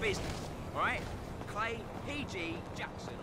business, all right? Clay P.G. Jackson